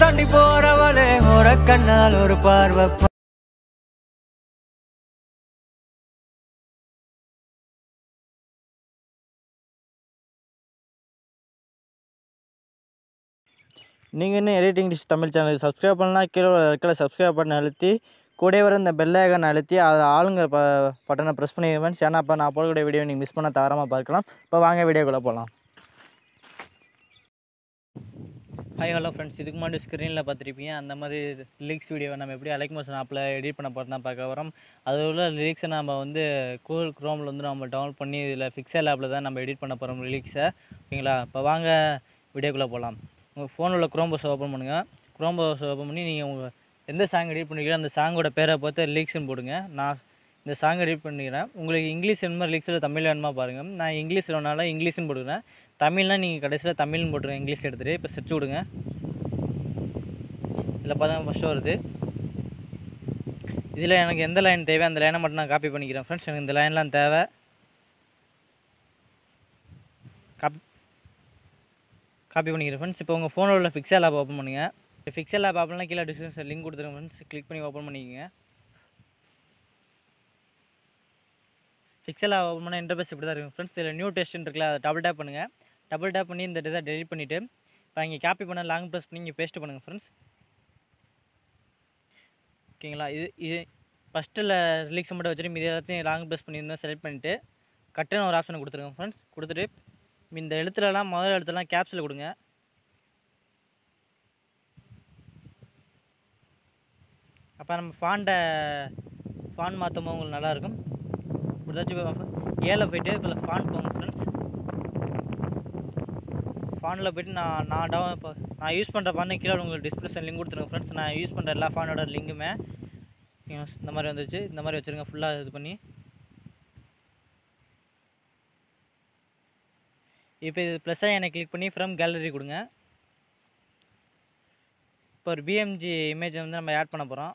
தாண்டி போறவளே ஒரு கண்ணால் ஒரு பார்வை நீங்கள் இன்னும் எடிட்டிங் டிஷ் தமிழ் சேனலுக்கு சப்ஸ்கிரைப் பண்ணலாம் கீழே இருக்கிற சப்ஸ்கிரைப் பட்டன் அழுத்தி கூடவே வர இந்த பெல் அழுத்தி அதில் ஆளுங்க ப பட்டனை ப்ரெஸ் பண்ணி ஃப்ரெண்ட்ஸ் ஏன்னா அப்போ நான் போடக்கூடிய வீடியோ நீங்கள் மிஸ் பண்ண தவறாமல் பார்க்கலாம். இப்போ வாங்க வீடியோக்குள்ளே போகலாம் ஹாய் ஹலோ ஃப்ரெண்ட்ஸ் இதுக்கு முன்னாடி ஸ்க்ரீனில் பார்த்துருப்பீங்க. அந்த மாதிரி லிரிக்ஸ் வீடியோவை நம்ம எப்படி அலைக் மோஷன் ஆப்பில் எடிட் பண்ண போகிறோம் தான் பார்க்க வரோம். அது உள்ள லிரிக்ஸை நம்ம வந்து கூகுள் க்ரோமில் வந்து நம்ம டவுன்லோட் பண்ணி இதில் ஃபிக்ஸல் ஆப்பில் தான் நம்ம எடிட் பண்ண போகிறோம் லிரிக்ஸை ஓகேங்களா? இப்போ வாங்க வீடியோக்குள்ளே போகலாம் உங்கள் ஃபோனில் உள்ள க்ரோம் பஸ் ஓப்பன் பண்ணுங்கள் க்ரோம் பஸ் ஓப்பன் பண்ணி நீங்கள் உங்கள் எந்த சாங் எடிட் பண்ணிக்கிறீங்களோ அந்த சாங்கோட பேரை பார்த்து லிரிக்ஸ்னு போடுங்க. நான் இந்த சாங் எடிட் பண்ணிக்கிறேன். உங்களுக்கு இங்கிலீஷ் வேணுமா லிரிக்ஸில் தமிழ் வேணுமா பாருங்கள் நான் இங்கிலீஷ் வேணாலும் இங்கிலீஷ்னு போடுறேன் தமிழ்னால் நீங்கள் கடைசியில் தமிழ்னு போட்டுருங்க இங்கிலீஷ் எடுத்துகிட்டு இப்போ செர்ச் விடுங்க. இதில் பார்த்தா ஃபஸ்ட்டு வருது. இதில் எனக்கு எந்த லைன் தேவை? அந்த லைனை மட்டும் நான் காப்பி பண்ணிக்கிறேன் ஃப்ரெண்ட்ஸ் எனக்கு இந்த லைன்லாம் தேவை. காப்பி காப்பி பண்ணிக்கிறேன் ஃப்ரெண்ட்ஸ் இப்போ உங்கள் ஃபோனில் உள்ள ஃபிக்ஸல் ஆப் ஓப்பன் பண்ணுங்கள் ஃபிக்ஸல் ஆப் ஆப்லாம் கீழே டிஸ்கிரிப்ஷன் லிங்க் கொடுத்துருங்க ஃப்ரெண்ட்ஸ் கிளிக் பண்ணி ஓப்பன் பண்ணிக்கோங்க. ஃபிக்ஸல் ஆப் ஓப்பன் பண்ணால் இன்டர்பேஸ் இப்படி தான் இருக்கும் ஃப்ரெண்ட்ஸ் இதில் நியூ டெஸ்ட்னு இருக்குல்ல அதை டபுள் டேப் பண்ணுங்கள் டபுள் டேப் பண்ணி இந்த இதை டெலிட் பண்ணிவிட்டு இப்போ இங்கே காப்பி பண்ண லாங் ப்ரெஸ் பண்ணி இங்கே பேஸ்ட் பண்ணுங்கள் ஃப்ரெண்ட்ஸ் ஓகேங்களா இது இது ஃபஸ்ட்டில் ரிலீக்ஸ் மட்டும் வச்சுட்டு மீதி எல்லாத்தையும் லாங் ப்ரெஸ் பண்ணியிருந்தால் செலக்ட் பண்ணிவிட்டு கட்டுன்னு ஒரு ஆப்ஷனை கொடுத்துருங்க ஃப்ரெண்ட்ஸ் கொடுத்துட்டு இந்த எழுத்துலலாம் முதல் எழுத்துலாம் கேப்ஸில் கொடுங்க. அப்போ நம்ம ஃபாண்ட்டை ஃபான் மாற்றும் போது உங்களுக்கு நல்லாயிருக்கும் ஏழை ஏல போயிட்டு இப்போ ஃபான் போங்க ஃபானில் போயிட்டு நான் நான் டவுன் இப்போ நான் யூஸ் பண்ணுற ஃபானு கீழே உங்களுக்கு டிஸ்கிரிப்ஷன் லிங்க் கொடுத்துருங்க ஃப்ரெண்ட்ஸ் நான் யூஸ் பண்ணுற எல்லா ஃபானோட லிங்குமே இந்த மாதிரி வந்துச்சு இந்த மாதிரி வச்சுருங்க. ஃபுல்லாக இது பண்ணி. இப்போ இது ப்ளஸ்ஸாக எனக்கு கிளிக் பண்ணி ஃப்ரம் கேலரி கொடுங்க. இப்போ ஒரு பிஎம்ஜி இமேஜ் வந்து நம்ம ஆட் பண்ண போகிறோம்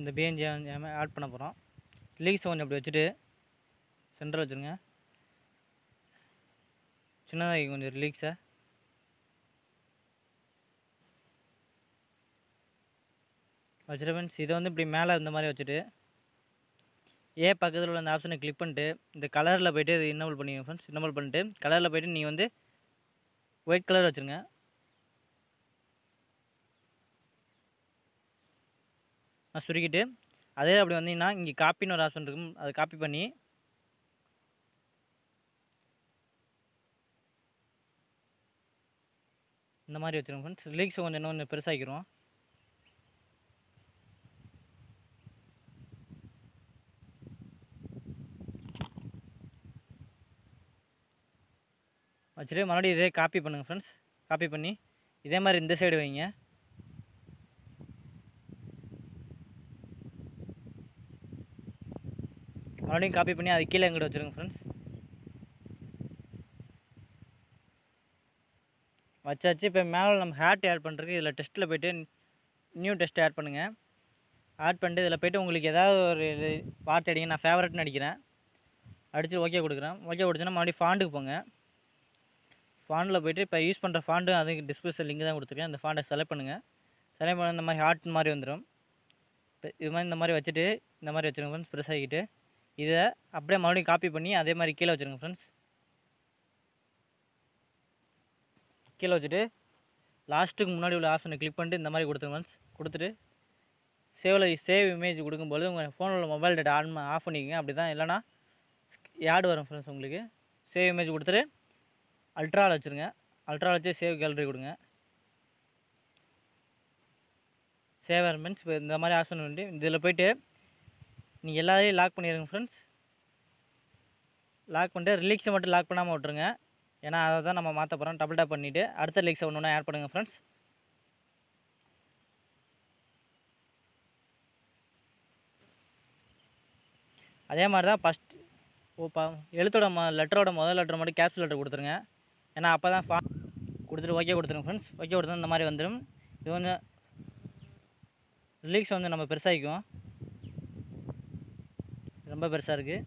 இந்த பிஎம்ஜி ஆட் பண்ண போகிறோம் லீக்ஸ் கொஞ்சம் அப்படி வச்சுட்டு சென்டர் வச்சுருங்க. சின்னதாக கொஞ்சம் ரிலீக்ஸை வச்சுட்டு ஃப்ரெண்ட்ஸ் இதை வந்து இப்படி மேலே இந்த மாதிரி வச்சுட்டு ஏ பக்கத்தில் உள்ள அந்த ஆப்ஷனை கிளிக் பண்ணிட்டு இந்த கலரில் போய்ட்டு இது இன்னபிள் பண்ணிங்க ஃப்ரெண்ட்ஸ் இன்னபிள் பண்ணிட்டு கலரில் போய்ட்டு நீங்கள் வந்து ஒயிட் கலர் வச்சுருங்க. நான் சுருக்கிட்டு அதே அப்படி வந்தீங்கன்னா இங்கே காப்பின்னு ஒரு ஆப்ஷன் இருக்கும். அதை காப்பி பண்ணி இந்த மாதிரி வச்சுருங்க ஃப்ரெண்ட்ஸ் லீக்ஸ் கொஞ்சம் இன்னும் கொஞ்சம் பெருசாக்கிடுவோம். வச்சுட்டு மறுபடியும் இதே காப்பி பண்ணுங்கள் ஃப்ரெண்ட்ஸ் காப்பி பண்ணி இதே மாதிரி இந்த சைடு வைங்க. மறுபடியும் காப்பி பண்ணி அது கீழே எங்கிட்ட வச்சுருங்க ஃப்ரெண்ட்ஸ் வச்சாச்சு இப்போ மேலே நம்ம ஹேட் ஆட் பண்ணுறதுக்கு இதில் டெஸ்ட்டில் போய்ட்டு நியூ டெஸ்ட் ஆட் பண்ணுங்கள் ஆட் பண்ணிட்டு இதில் போய்ட்டு உங்களுக்கு ஏதாவது ஒரு இது வார்த்தை அடிங்க. நான் ஃபேவரட்னு அடிக்கிறேன் அடித்து ஓகே கொடுக்குறேன். ஓகே கொடுத்தோன்னா மறுபடியும் ஃபாண்டுக்கு போங்க. ஃபாண்டில் போய்ட்டு இப்போ யூஸ் பண்ணுற ஃபாண்டு அதுக்கு டிஸ்கிரிப்ஷன் லிங்க் தான் கொடுத்துருக்கேன். அந்த ஃபாண்டை செலக்ட் பண்ணுங்கள் செலக்ட் பண்ண இந்த மாதிரி ஹார்ட் மாதிரி வந்துடும் இப்போ இது மாதிரி இந்த மாதிரி வச்சுட்டு இந்த மாதிரி வச்சுருங்க ஃப்ரெண்ட்ஸ் ப்ரெஸ் ஆகிட்டு இதை அப்படியே மறுபடியும் காப்பி பண்ணி அதே மாதிரி கீழே வச்சுருங்க ஃப்ரெண்ட்ஸ் கீழே வச்சுட்டு லாஸ்ட்டுக்கு முன்னாடி உள்ள ஆப்ஷனை கிளிக் பண்ணிட்டு இந்த மாதிரி கொடுத்துருங்க ஒன்ஸ் கொடுத்துட்டு சேவில் சேவ் இமேஜ் கொடுக்கும்போது உங்கள் ஃபோனில் உள்ள மொபைல் டேட்டா ஆன் ஆஃப் பண்ணிக்கங்க. அப்படி தான் இல்லைனா ஆட் வரும் ஃப்ரெண்ட்ஸ் உங்களுக்கு. சேவ் இமேஜ் கொடுத்துட்டு அல்ட்ராவில் வச்சுருங்க. அல்ட்ரா வச்சு சேவ் கேலரி கொடுங்க. சேவர் மீன்ஸ் இப்போ இந்த மாதிரி ஆப்ஷன் உண்டு இதில் போய்ட்டு நீங்கள் எல்லாரையும் லாக் பண்ணிடுங்க ஃப்ரெண்ட்ஸ் லாக் பண்ணிட்டு ரிலீக்ஸை மட்டும் லாக் பண்ணாமல் விட்ருங்க ஏன்னா அதை தான் நம்ம மாற்ற போகிறோம் டபுள் டேப் பண்ணிவிட்டு அடுத்த லீக்ஸை ஒன்று ஒன்றா ஆட் பண்ணுங்கள் ஃப்ரெண்ட்ஸ் அதே மாதிரி தான் ஃபஸ்ட் ஓ பா எழுத்தோட ம லெட்டரோட முதல் லெட்டர் மட்டும் கேப்சல் லெட்டர் கொடுத்துருங்க. ஏன்னா அப்போ தான் ஃபா கொடுத்துட்டு ஓகே கொடுத்துருங்க ஃப்ரெண்ட்ஸ் ஓகே கொடுத்தா இந்த மாதிரி வந்துடும் இது வந்து ரிலீக்ஸ் வந்து நம்ம பெருசாகிக்கும். ரொம்ப பெருசாக இருக்குது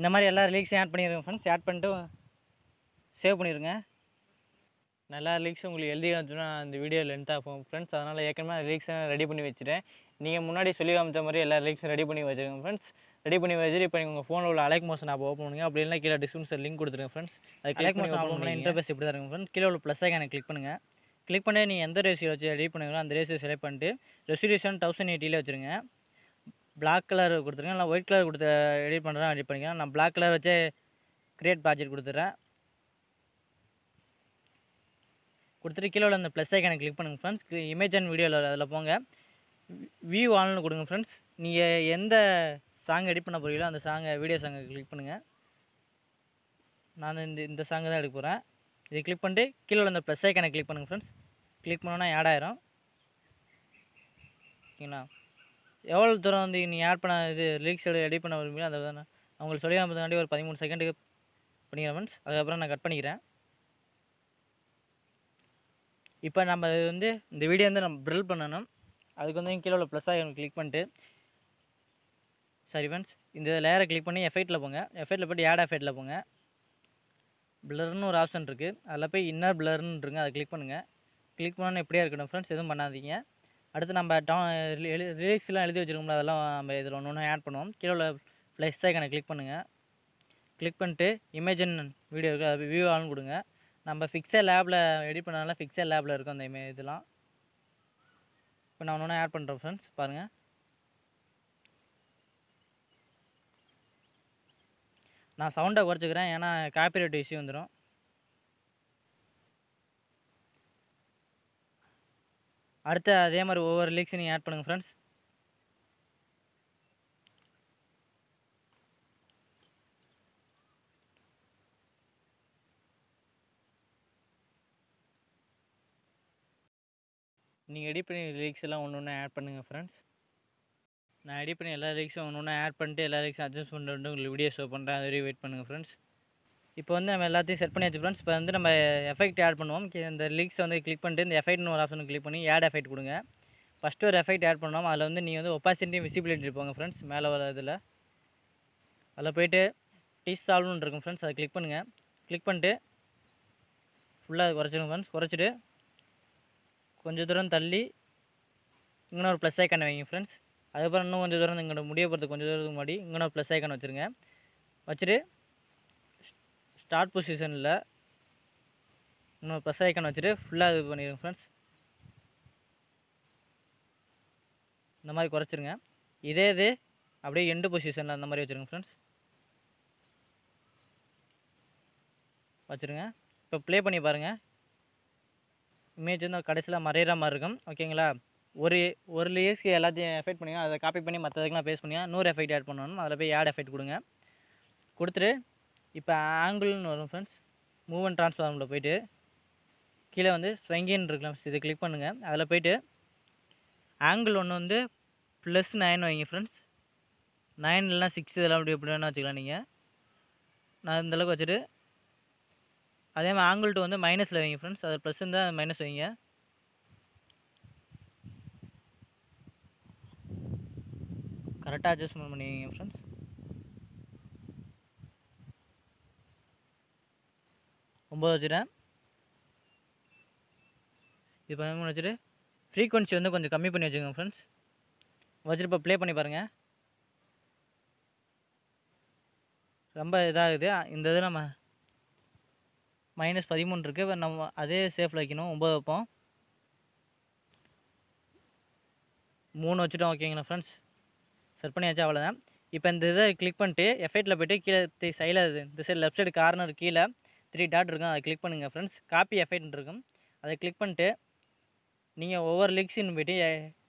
இந்த மாதிரி எல்லா லிரிக்ஸையும் ஆட் பண்ணிடுங்க ஃப்ரெண்ட்ஸ் ஆட் பண்ணிட்டு சேவ் பண்ணிடுங்க நல்லா லிரிக்ஸ் உங்களுக்கு எழுதி காமிச்சோன்னா அந்த வீடியோ லென்த் ஆகும் ஃப்ரெண்ட்ஸ் அதனால் ஏற்கனவே லிரிக்ஸை ரெடி பண்ணி வச்சுட்டேன். நீங்கள் முன்னாடி சொல்லி காமிச்ச மாதிரி எல்லா லிரிக்ஸும் ரெடி பண்ணி வச்சுருங்க ஃப்ரெண்ட்ஸ் ரெடி பண்ணி வச்சுட்டு இப்போ உங்கள் ஃபோனில் உள்ள அலைக் மோஷன் ஆப் ஓப்பன் பண்ணுங்க. அப்படி இல்லைனா கீழே டிஸ்கிரிப்ஷன் லிங்க் கொடுத்துருங்க ஃப்ரெண்ட்ஸ் அது கிளிக் பண்ணி ஓப்பன் பண்ணி இன்டர்ஃபேஸ் இப்படி தான் இருக்கும் ஃப்ரெண்ட்ஸ் கீழே உள்ள ப்ளஸ் ஐக்கானை கிளிக் பண்ணுங்கள் கிளிக் பண்ணி நீங்கள் எந்த ரேஷியோ வச்சு ரெடி பண்ணுங்களோ அந்த ரேஷியோ செலக்ட் பண்ணிட்டு ரெசல்யூஷன் தௌசண்ட் எயிட்டியில் வச்சுருங்க. பிளாக் கலர் கொடுத்துருங்க. இல்லை ஒயிட் கலர் கொடுத்து எடிட் பண்ணுறேன் எடிட் பண்ணிக்கலாம் நான் பிளாக் கலர் வச்சு கிரியேட் ப்ராஜெக்ட் கொடுத்துட்றேன். கொடுத்துட்டு கீழே உள்ள அந்த ப்ளஸ் ஐக்கானை கிளிக் பண்ணுங்கள் ஃப்ரெண்ட்ஸ் இமேஜ் அண்ட் வீடியோவில் அதில் போங்க. வியூ ஆன்லைன் கொடுங்க ஃப்ரெண்ட்ஸ் நீங்கள் எந்த சாங் எடிட் பண்ண போகிறீங்களோ அந்த சாங்கை வீடியோ சாங்கை கிளிக் பண்ணுங்கள் நான் இந்த இந்த சாங்கை தான் எடுக்க போகிறேன் இதை கிளிக் பண்ணிட்டு கீழே உள்ள அந்த ப்ளஸ் ஐக்கானை கிளிக் பண்ணுங்கள் ஃப்ரெண்ட்ஸ் கிளிக் பண்ணோன்னா ஆட் ஆயிரும். ஓகேங்களா? எவ்வளோ தூரம் வந்து நீங்கள் ஆட் பண்ண இது லிரிக்ஸ் எடிட் பண்ண விரும்பி அதை நான் அவங்களுக்கு சொல்லி காமிச்சதாண்டி ஒரு பதிமூணு செகண்டுக்கு பண்ணிக்கிறேன் ஃப்ரெண்ட்ஸ் அதுக்கப்புறம் நான் கட் பண்ணிக்கிறேன். இப்போ நம்ம இது வந்து இந்த வீடியோ வந்து நம்ம ப்ரில் பண்ணணும். அதுக்கு வந்து கீழே உள்ள ப்ளஸ் ஆகி கிளிக் பண்ணிட்டு சரி ஃப்ரெண்ட்ஸ் இந்த லேயரை கிளிக் பண்ணி எஃபெக்ட்டில் போங்க. எஃபெக்ட்டில் போய்ட்டு ஆட் எஃபெக்ட்டில் போங்க. பிளர்னு ஒரு ஆப்ஷன் இருக்குது அதில் போய் இன்னர் பிளர்னுருங்க அதை கிளிக் பண்ணுங்கள் கிளிக் பண்ணோன்னு எப்படியா இருக்கணும் ஃப்ரெண்ட்ஸ் எதுவும் பண்ணாதீங்க. அடுத்து நம்ம டா லிரிக்ஸ்லாம் எழுதி வச்சுருக்கோம்ல அதெல்லாம் நம்ம இதில் ஒன்று ஒன்று ஆட் பண்ணுவோம். கீழே உள்ள ப்ளஸ் ஐக்கனை கிளிக் பண்ணுங்கள் கிளிக் பண்ணிட்டு இமேஜின் வீடியோ இருக்குது அது வியூ ஆன் கொடுங்க. நம்ம ஃபிக்ஸர் லேபில் எடிட் பண்ணனால ஃபிக்ஸர் லேபில் இருக்கும் அந்த இமே இதெல்லாம். இப்போ நான் ஒன்று ஆட் பண்ணுறேன் ஃப்ரெண்ட்ஸ் பாருங்கள் நான் சவுண்டை குறைச்சிக்கிறேன் ஏன்னா காப்பிரைட் இஷ்யூ வந்துடும் அடுத்து அதே மாதிரி ஒவ்வொரு லீக்ஸ் நீங்கள் ஆட் பண்ணுங்கள் ஃப்ரெண்ட்ஸ் நீங்கள் எடிட் பண்ணி லீக்ஸ் எல்லாம் ஒன்று ஒன்று ஆட் பண்ணுங்கள் ஃப்ரெண்ட்ஸ் நான் எடிட் பண்ணி எல்லா லீக்ஸும் ஒன்று ஒன்று ஆட் பண்ணிட்டு எல்லா லீக்ஸும் அட்ஜஸ்ட் பண்ணிட்டு உங்களுக்கு வீடியோ ஷோ பண்ணுறேன் அது வரையும் வெயிட் பண்ணுங்கள் ஃப்ரெண்ட்ஸ் இப்போ வந்து நம்ம எல்லாத்தையும் செட் பண்ணி ஃப்ரெண்ட்ஸ் இப்போ வந்து நம்ம எஃபெக்ட் ஆட் பண்ணுவோம். இந்த லிங்க்ஸ் வந்து கிளிக் பண்ணிட்டு இந்த எஃபெக்ட்னு ஒரு ஆப்ஷன் கிளிக் பண்ணி ஆட் எஃபெக்ட் கொடுங்க. ஃபஸ்ட்டு ஒரு எஃபெக்ட் ஆட் பண்ணோம். அதில் வந்து நீங்கள் வந்து ஒப்பாசிட்டி விசிபிலிட்டி போங்க ஃப்ரெண்ட்ஸ் மேலே வர இதில். அதில் போய்ட்டு டீஸ் சால்வ்னு இருக்கும் ஃப்ரெண்ட்ஸ் அதை கிளிக் பண்ணுங்கள் கிளிக் பண்ணிட்டு ஃபுல்லாக குறைச்சிருங்க ஃப்ரெண்ட்ஸ் குறைச்சிட்டு கொஞ்சம் தூரம் தள்ளி இங்கே ஒரு ப்ளஸ் ஐக்கான் வைங்க ஃப்ரெண்ட்ஸ் அதுக்கப்புறம் இன்னும் கொஞ்சம் தூரம் இங்கே முடிய போகிறதுக்கு கொஞ்சம் தூரத்துக்கு முன்னாடி இங்கே ஒரு ப்ளஸ் ஐக்கான் வச்சுருங்க. வச்சுட்டு ஸ்டார்ட் பொசிஷனில் இன்னும் ப்ளஸ் ஐக்கான் வச்சுட்டு ஃபுல்லாக இது பண்ணிடுங்க ஃப்ரெண்ட்ஸ் இந்த மாதிரி குறைச்சிருங்க. இதே இது அப்படியே எண்டு பொசிஷனில் அந்த மாதிரி வச்சுருங்க ஃப்ரெண்ட்ஸ் வச்சுருங்க. இப்போ ப்ளே பண்ணி பாருங்கள் இமேஜ் வந்து கடைசியில் மறையிற மாதிரி இருக்கும். ஓகேங்களா ஒரு ஒரு லேயர்ஸ்க்கு எல்லாத்தையும் எஃபெக்ட் பண்ணிங்க அதை காப்பி பண்ணி மற்றதுக்கெலாம் பேஸ் பண்ணிங்கன்னா நூறு எஃபெக்ட் ஆட் பண்ணணும். அதில் போய் ஆட் எஃபெக்ட் கொடுங்க. கொடுத்துட்டு இப்போ ஆங்கிள்னு வரும் ஃப்ரெண்ட்ஸ் மூவ் அண்ட் ட்ரான்ஸ்ஃபார்மில் போயிட்டு கீழே வந்து ஸ்வெங்கின்னு இருக்கலாம் இதை கிளிக் பண்ணுங்கள் அதில் போயிட்டு ஆங்கிள் ஒன்று வந்து ப்ளஸ் நைன் வைங்க ஃப்ரெண்ட்ஸ் நைன் இல்லைனா சிக்ஸ் இதெல்லாம் அப்படி எப்படி வேணால் வச்சுக்கலாம் நீங்கள் நான் இந்தளவுக்கு வச்சுட்டு அதே மாதிரி ஆங்கிள் டூ வந்து மைனஸில் வைங்க ஃப்ரெண்ட்ஸ் அது ப்ளஸ் இருந்தால் மைனஸ் வைங்க. கரெக்டாக அட்ஜஸ்ட்மெண்ட் பண்ணிக்கிங்க ஃப்ரெண்ட்ஸ் ஒம்பது வச்சுட்டேன் இது பதிமூணு வச்சுட்டு ஃப்ரீக்வன்சி வந்து கொஞ்சம் கம்மி பண்ணி வச்சுக்கோங்க ஃப்ரெண்ட்ஸ் வச்சுட்டு இப்போ ப்ளே பண்ணி பாருங்கள் ரொம்ப இதாகுது. இந்த இது நம்ம மைனஸ் பதிமூணு இருக்குது இப்போ நம்ம அதே சேஃபில் வைக்கணும். ஒம்பது வைப்போம். மூணு வச்சுட்டோம். ஓகேங்களா ஃப்ரெண்ட்ஸ் செட் பண்ணியாச்சு. அவ்வளோதான் இப்போ இந்த இதை கிளிக் பண்ணிட்டு எஃபெக்ட்டில் போய்ட்டு கீழே சைடில் இந்த சைடு லெஃப்ட் சைடு கார்னர் கீழே த்ரீ டாட் இருக்கும். அதை கிளிக் பண்ணுங்கள் ஃப்ரெண்ட்ஸ் காப்பி எஃபெக்ட் இருக்கும். அதை கிளிக் பண்ணிட்டு நீங்கள் ஒவ்வொரு லிங்க்ஸின் போய்ட்டு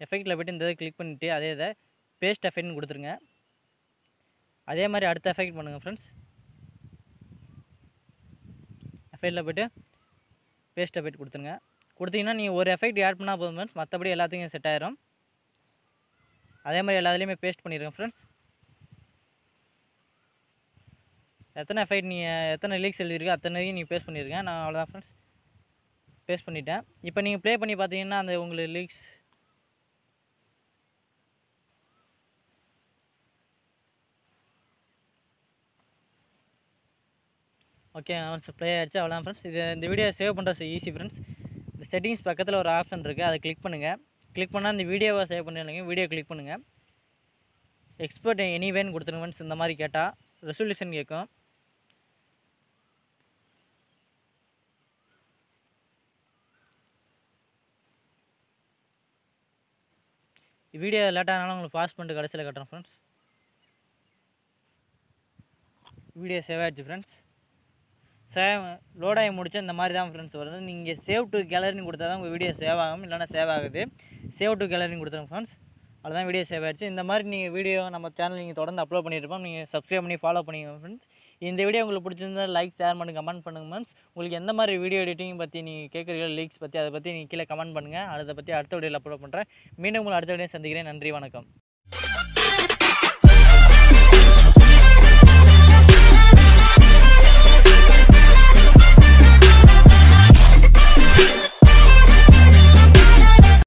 எஃபெக்ட்டில் போய்ட்டு இந்த இதை கிளிக் பண்ணிவிட்டு அதே இதை பேஸ்ட் எஃபெக்ட்னு கொடுத்துருங்க. அதே மாதிரி அடுத்த எஃபெக்ட் பண்ணுங்கள் ஃப்ரெண்ட்ஸ் எஃபெக்ட்டில் போய்ட்டு பேஸ்ட் எஃபெக்ட் கொடுத்துருங்க. கொடுத்தீங்கன்னா நீங்கள் ஒரு எஃபெக்ட் ஆட் பண்ணால் போதும் ஃப்ரெண்ட்ஸ் மற்றபடி எல்லாத்துக்கும் செட் ஆயிரும். அதே மாதிரி எல்லாத்துலேயுமே பேஸ்ட் பண்ணிடுங்க ஃப்ரெண்ட்ஸ் எத்தனை ஃபைட் நீங்கள் எத்தனை லீக்ஸ் எழுதியிருக்கோ அத்தனையும் நீங்கள் பேஸ் பண்ணியிருக்கேன் நான் அவ்வளோதான் ஃப்ரெண்ட்ஸ் பேஸ் பண்ணிட்டேன். இப்போ நீங்கள் ப்ளே பண்ணி பார்த்தீங்கன்னா அந்த உங்களுக்கு லீக்ஸ் ஓகே ஃப்ரெண்ட்ஸ் ப்ளே ஆயிடுச்சு. அவ்வளோதான் ஃப்ரெண்ட்ஸ் இது இந்த வீடியோ சேவ் பண்ணுறது ஈஸி ஃப்ரெண்ட்ஸ் இந்த செட்டிங்ஸ் பக்கத்தில் ஒரு ஆப்ஷன் இருக்குது அதை கிளிக் பண்ணுங்கள் கிளிக் பண்ணால் இந்த வீடியோவை சேவ் பண்ணிடுங்க வீடியோ கிளிக் பண்ணுங்கள் எக்ஸ்போர்ட் எனிவேன்னு கொடுத்துருங்க ஃப்ரெண்ட்ஸ் இந்த மாதிரி கேட்டால் ரெசல்யூஷன் கேட்கும். வீடியோ லேட்டானாலும் உங்களுக்கு ஃபாஸ்ட் பண்ணிட்டு கடைசியில் கட்டுறேன் ஃப்ரெண்ட்ஸ் வீடியோ சேவ் ஆகிடுச்சு ஃப்ரெண்ட்ஸ் சேவ் லோட் ஆகி முடிச்சு இந்த மாதிரி தான் ஃப்ரெண்ட்ஸ் வருது. நீங்கள் சேவ் டு கேலரின்னு கொடுத்தா தான் உங்கள் வீடியோ சேவ் ஆகும். இல்லைனா சேவ் ஆகுது. சேவ் டு கேலரின்னு கொடுத்துருங்க ஃப்ரெண்ட்ஸ் அவ்வளோதான் வீடியோ சேவ் ஆயிடுச்சு. இந்த மாதிரி நீங்கள் வீடியோ நம்ம சேனல் நீங்கள் தொடர்ந்து அப்லோட் பண்ணியிருப்போம் நீங்கள் சப்ஸ்கிரைப் பண்ணி ஃபாலோ பண்ணிக்கோங்க ஃப்ரெண்ட்ஸ் இந்த வீடியோ உங்களுக்கு பிடிச்சிருந்தா லைக் ஷேர் பண்ணி கமெண்ட் பண்ணுங்க ஃப்ரெண்ட்ஸ் உங்களுக்கு எந்த மாதிரி வீடியோ எடிட்டிங் பற்றி நீங்கள் கேட்குறீங்களோ லீக்ஸ் பற்றி அதை பற்றி நீங்கள் கீழே கமெண்ட் பண்ணுங்கள் அதை பற்றி அடுத்த வீடியோவில் அப்லோட் பண்ணுறேன் மீண்டும் உங்களை அடுத்த வீடியோ சந்திக்கிறேன். நன்றி வணக்கம்.